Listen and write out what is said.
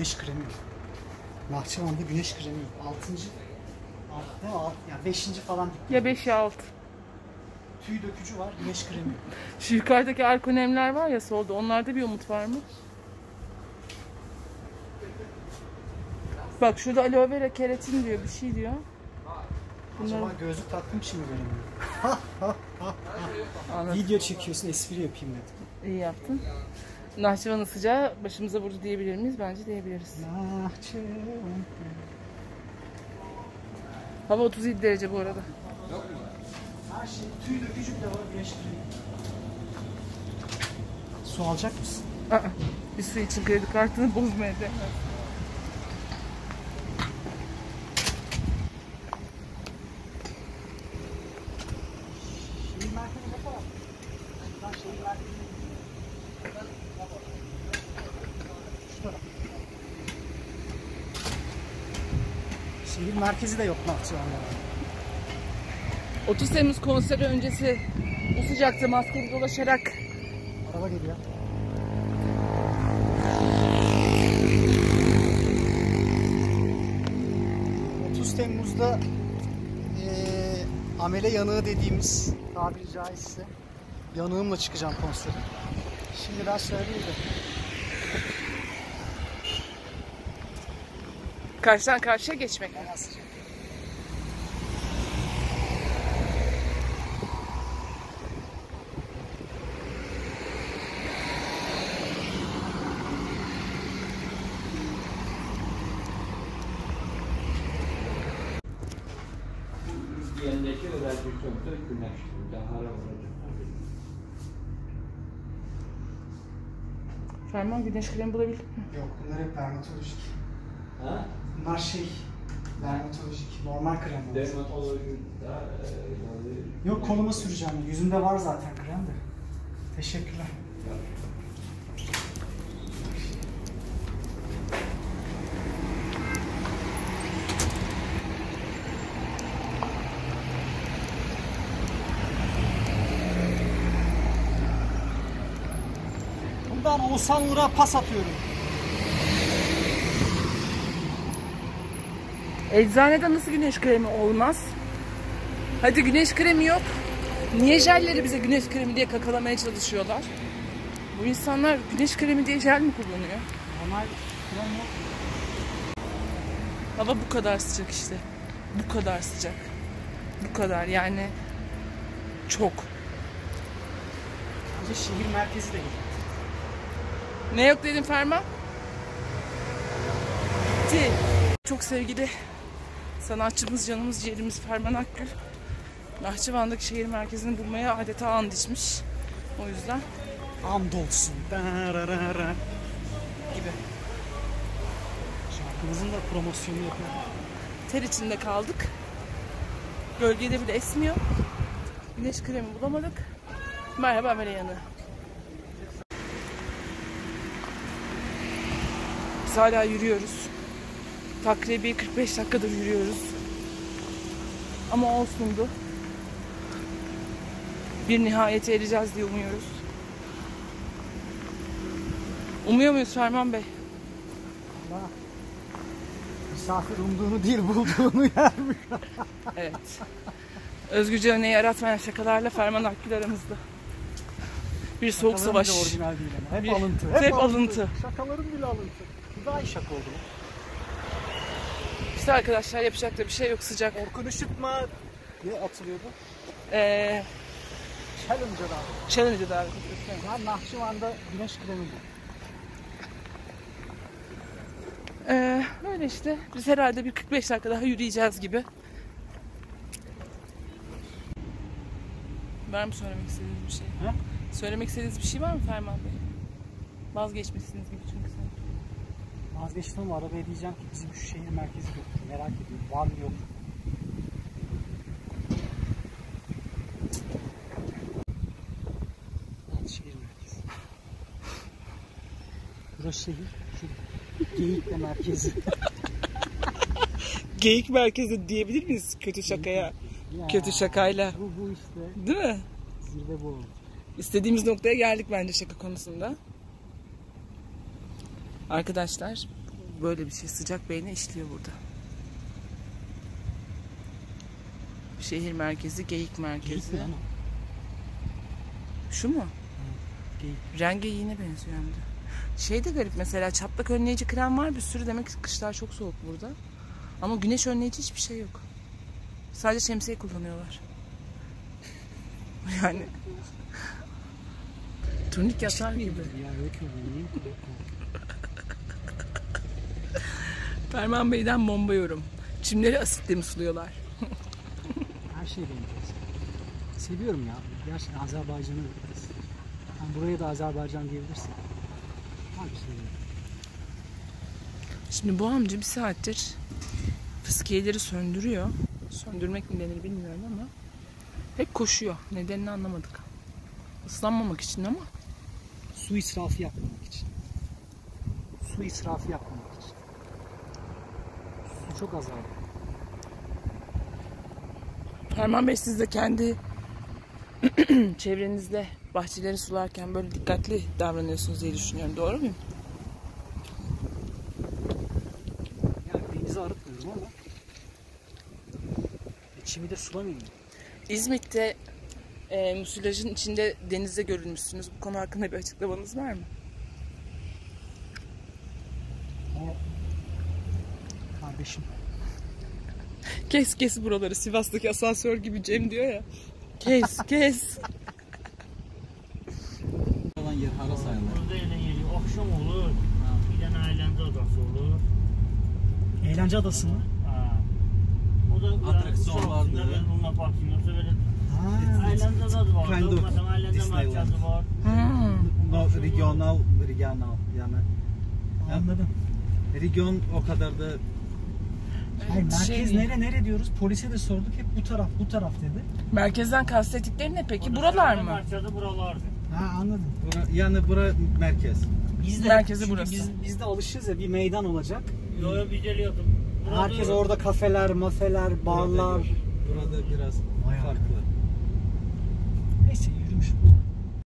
Güneş kremi yok. Nahçıvan'da güneş kremi yok. Altıncı, alt, ne alt, yani beşinci falan dükkan. Ya 5 ya 6. Tüy dökücü var, güneş kremi yok. Şu yukarıdaki arkonemler var ya solda. Onlarda bir umut var mı? Bak şurada aloe vera keratin diyor. Bir şey diyor. Bunlar Acaba gözlük taktığım için mi göremiyorum? Video çekiyorsun, espri yapayım dedim. İyi yaptın. Nahçıvan'ın sıcağı başımıza vurdu diyebilir miyiz? Bence diyebiliriz. Nahçıvan. Hava 37 derece bu arada. Her şey, tüy dökücü bile var, kremi. Su alacak mısın? Aa, bir su için kredi kartını bozmaya değmez. Şehir merkezi ne taraf? Lan şehir merkezi. Şu taraf. Şehir merkezi de yok Nahçıvan'da. 30 Temmuz konseri öncesi bu sıcakta maskeli dolaşarak Araba geliyor. ...30 Temmuz'da... eee ...amele yanığı dediğimiz... ...tabiri caizse... ...yanığımla çıkacağım konsere. Şimdiden söyleyeyim de... karşıdan karşıya geçmek. sıcak. Yanındaki öğrenci çok da güneş. Daha olacak. Ferman güneş kremi bulabildin mi? Yok bunlar hep dermatolojik. Ha? Bunlar şey... ...dermatolojik, normal krem. oldu. Dermatoloji da e, yani Yok koluma süreceğim. Yüzümde var zaten krem de. Teşekkürler. Buradan Oğuzhan Uğur'a pas atıyorum. Eczanede nasıl güneş kremi olmaz? Hadi güneş kremi yok. Niye jelleri bize güneş kremi diye kakalamaya çalışıyorlar? Bu insanlar güneş kremi diye jel mi kullanıyor? Normal krem yok. Hava bu kadar sıcak işte. Bu kadar sıcak. Bu kadar yani çok. Bence şehir merkezi değil. Ne yok dedim Ferman? Bitti. Çok sevgili sanatçımız, canımız, ciğerimiz Ferman Akgül. Nahçıvan'daki şehir merkezini bulmaya adeta and içmiş. O yüzden Andolsun. Dararara. Gibi. Şarkımızın da promosyonu yapıyor. ter içinde kaldık. Gölgede bile esmiyor. Güneş kremi bulamadık. Merhaba Meleyanı. Biz hala yürüyoruz. Takribi 45 dakikadır yürüyoruz. Ama olsundu. Bir nihayete ereceğiz diye umuyoruz. Umuyor muyuz Ferman Bey? Allah. Misafir umduğunu değil bulduğunu yermiş. Evet. Özgürce örneği yaratmayan şakalarla Ferman Akgül aramızda. Bir soğuk Şakalarım savaş. bile orijinal değil ama. Hep Bir- alıntı. hep alıntı. Şakalarım bile alıntı. Bu daha iyi şaka oldu. İşte arkadaşlar yapacak da bir şey yok sıcak. Orkun Işıtma diye atılıyordu. Ee, Challenge'a da. Challenge'a davet ediyoruz. Ben Nahçıvan'da güneş kremi bu. Ee, böyle işte. Biz herhalde bir 45 dakika daha yürüyeceğiz gibi. Var mı söylemek istediğiniz bir şey? He? Söylemek istediğiniz bir şey var mı Ferman Bey? Vazgeçmişsiniz gibi çünkü sen. Vazgeçtim ama arabaya diyeceğim ki bizim şu şehir merkezi götür. Merak ediyorum. Var mı yok mu? Şehir merkezi. Burası şehir. Şu Geyikle merkezi. Geyik merkezi diyebilir miyiz kötü şakaya? Ya, Kötü şakayla. Bu, bu işte. Değil mi? Zirve bu. İstediğimiz noktaya geldik bence şaka konusunda. Arkadaşlar böyle bir şey. Sıcak beyne işliyor burada. Şehir merkezi, geyik merkezi. Geyik? Şu mu? Geyik. Rengi yine benziyor hem de. Şey de garip mesela çatlak önleyici krem var bir sürü demek ki kışlar çok soğuk burada. Ama güneş önleyici hiçbir şey yok. Sadece şemsiye kullanıyorlar. yani. Turnik yatar gibi. Ya yok yok. Ferman Bey'den bomba yorum. Çimleri asitle mi suluyorlar? Her şey benziyor. Seviyorum ya. Gerçekten Azerbaycan'ı yani buraya da Azerbaycan diyebilirsin. Harbi seviyorum. Şimdi bu amca bir saattir fıskiyeleri söndürüyor. Söndürmek mi denir bilmiyorum ama hep koşuyor. Nedenini anlamadık. Islanmamak için ama Su israfı yapmamak için. Su israfı yapmamak çok azaldı. Ferman Bey siz de kendi çevrenizde bahçeleri sularken böyle dikkatli davranıyorsunuz diye düşünüyorum. Doğru muyum? Yani denizi arıtmıyorum ama içimi de sulamayayım. İzmit'te e, musilajın içinde denizde görülmüşsünüz. Bu konu hakkında bir açıklamanız var mı? O kardeşim Kes kes buraları. Sivas'taki asansör gibi Cem diyor ya. Kes kes. Olan yer hara sayılır? Burada elə yeri axşam olur. Bir dənə əyləncə adası olur. Eğlence Adası mı? Ha. O da Atraksiyonlardır. Böyle Luna Park yoxsa belə Ha. əyləncə adı var. Kind of var. Hmm. No, regional, regional yani. Anladım. Region o kadar da Hayır, merkez Şey- nere nere diyoruz? Polise de sorduk hep bu taraf bu taraf dedi. Merkezden kastettikleri ne peki? Buralar mı? Mərkəzi buralardır. Ha anladım. bura, yani bura merkez. Biz de Merkezi burası. Biz, biz de alışırız ya bir meydan olacak. Yo yo yoxdur. Burada- Herkes orada kafeler, mafeler, barlar. Burada, burada biraz farklı.